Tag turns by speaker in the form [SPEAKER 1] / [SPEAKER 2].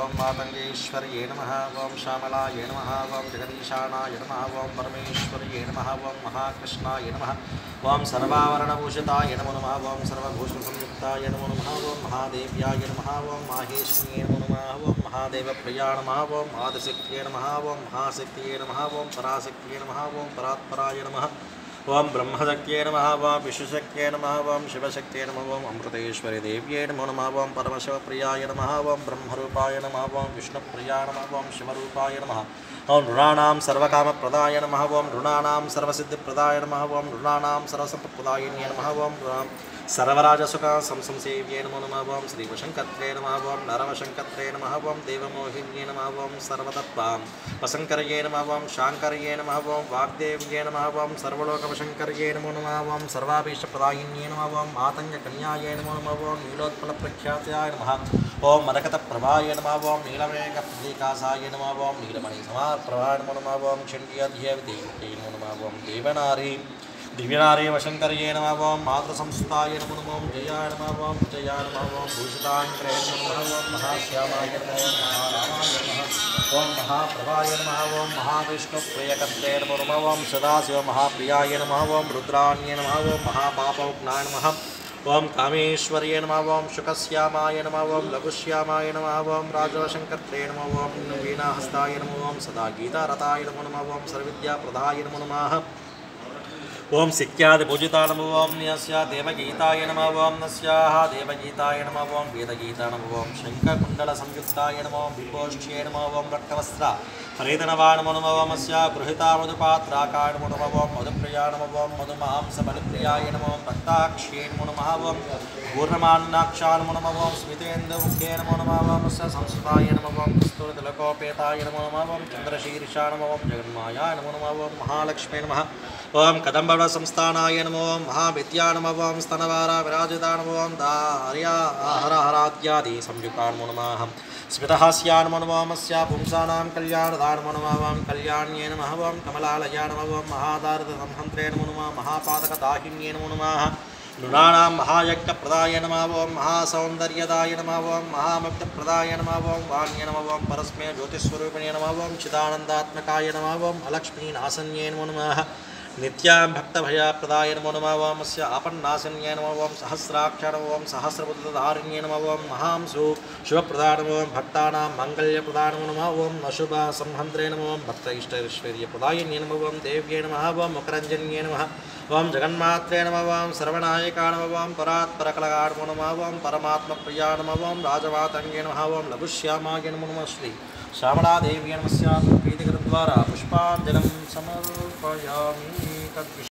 [SPEAKER 1] ஓம் மாதங்கேஸ்வரியே நம ஓம் ஷாமலாய நம ஓம் ஜெகதீஷானாய நம ஓம் பரமேஸ்வரியே நம ஓம் மகாகிருஷ்ணாய நம ஓம் சர்வாவரணபூஷிதாய நமோ நம ஓம் சர்வபூஷணசம்யுக்தாய நமோ நம ஓம் மகாதேவியாய நம ஓம் மாகேஸ்வரியே நமோ நம ஓம் மகாதேவப்பிரியா நம ஓம் ஆதிசக்தியே நம ஓம் மகாசக்தியே நம ஓம் பராசக்தியே நம ஓம் பராத்பராய நம ఓం బ్రహ్మశక్త్యై నమ ఓం విశ్వశక్త్యై నమ ఓం శివశక్త్యై నమ ఓం అమృతేశ్వరి దేవ్యై నమో నమ ఓం పరమశివప్రియాయ నమ ఓం బ్రహ్మరూపాయ నమ ఓం విష్ణుప్రియాయ నమ ఓం శివరూపాయ నమ ఓం నృణానాం సర్వకామప్రదాయ నమ ఓం నృణానాం సర్వసిద్ధిప్రదాయ నమ ఓం నృణానాం సర్వసంపత్ప్రదాయిన్యై నమ ఓం సర్వరాజసుఖాం సంసంసేవ్యే నమో నమాభాం శ్రీవశంకత్రే నమాభాం నరవశంకత్రే నమహాభాం దేవమోహిన్యే నమాభాం సర్వతత్వాం వశంకరయే నమాభాం శాంకరయే నమాభాం వాగ్దేవ్యే నమాభాం సర్వలోకవశంకరయే నమో నమాభాం సర్వాభీష్టప్రదాయిన్యే నమాభాం ఆతంగకన్యాయే నమో నమాభాం నీలోత్పలప్రఖ్యాతయాయ నమ ఓం మరకతప్రభాయ నమాభాం నీలమేఘప్రతీకాసాయ నమాభాం నీలమణిసమాప్రభాయ నమో నమాభాం చండ్యాధ్యాయ దేవీ నమో నమాభాం దేవనారీ दिव्यनारेव शङ्कर्ये नमः ओं मातृसंस्थाय नमो जया नम नमः ओं जयाय नमः ओं भूषिताङ्ग्रे महाश्यामाय ओं महाप्रभाय नम ओं महाविष्णुप्रियकर्ते नमो नम ओं सदाशिवमहाप्रियाय नमः ओं रुद्राण्ये नमः ओं महापापौग्नाय नमः ओं कामेश्वर्ये नम ओं शुकश्यामाय नम ओं लघुश्यामाय नम ओं राजशंकर्े नम ओं वीणाहस्ताय नमो ओं सदा गीतारताय नमो नम ओं सर्वविद्याप्रदाय नमो नमः ஓம் சிக்கியாது பூஜிதா நம ஓம் நியஸ்யா தேவகீதாய நம ஓம் நஸ்யாஹ தேவகீதாய நம ஓம் வேதகீதா நம ஓம் சங்ககுண்டல சம்யுக்தாய நம ஓம் விபோஷ்யே நம ஓம் ரக்தவஸ்திர பிரேதனவாணமோ நம ஓமஸ்யா குருஹிதா மதுபாத்ராக்காணமோ நம ஓம் மதுப்பிரியா நம ஓம் மதுமாம்ச பலிப்பிரியாய நம ஓம் நமோ நம ஓம் பூர்ணமான்னாட்சாணமோ நம ஓம் ஸ்மிதேந்த நமோ நம ஓம் சம்ஸ்தாய நம ஓம் நமோ நம ஓம் சந்திரசீர்ஷா நம நமோ நம ஓம் நம. ஓம் கதம்ப संस्थान नमो महाविद्या नमवां स्तनवारा विराजिता नमवां धार्या हर हराद्यादि संयुक्तान्मो नमः। स्मितहास्या नमो नमस्या पुंसानां कल्याणदानमो नमवां कल्याण्ये नमः। वां कमलालया नमवां महादारदसंहन्त्रे नमो नमः। महापादकदाहिन्ये नमो नमः। नृणाणां महायज्ञप्रदाय नमः। वं महासौन्दर्यदाय नमः। वं महामुक्तप्रदाय नमः। वं वाण्य नम। वं परस्मय ज्योतिस्वरूपिणे नमः। वं चिदानन्दात्मकाय नमः। वं अलक्ष्मीनासन्ये नमो नमः। నిత్యాం భక్తభయాప్రదాయ నమో నమ ఓం అస్య ఆపన్నాశన్య నమ ఓం సహస్రాక్షర ఓం సహస్రబుద్ధారణ్య నమ ఓం మహాంసు శుభప్రదాన ఓం భక్తానాం మంగళ్యప్రదానమో నమ ఓం అశుభ సంహంద్రే నమ ఓం భక్త ఇష్టైశ్వర్యప్రదాయ నమ ఓం దేవ్యే ఓం జగన్మాత్రే నమ ఓం సర్వనాయకా నమ ఓం పరాత్పరకలగా నమ ఓం పరమాత్మప్రియా నమ ఓం రాజవాతంగే నమ ఓం లఘుశ్యామాయ నమో నమ శ్రీ శ్యామలాదేవ్య నమస్యాం ప్రీతికృద్వారా పుష్పాంజలం సమర్పయామి తద్విష